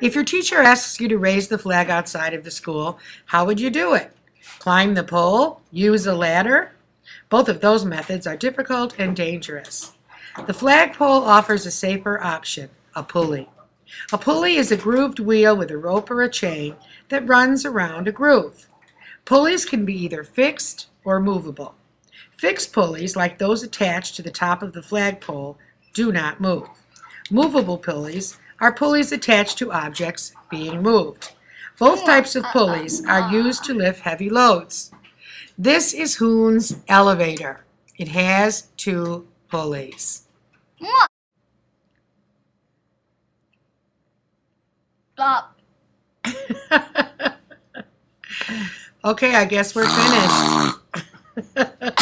If your teacher asks you to raise the flag outside of the school, how would you do it? Climb the pole? Use a ladder? Both of those methods are difficult and dangerous. The flagpole offers a safer option, a pulley. A pulley is a grooved wheel with a rope or a chain that runs around a groove. Pulleys can be either fixed or movable. Fixed pulleys, like those attached to the top of the flagpole, do not move. Movable pulleys are pulleys attached to objects being moved. Both types of uh, pulleys uh, are used to lift heavy loads. This is Hoon's elevator. It has two pulleys. Stop. okay, I guess we're finished.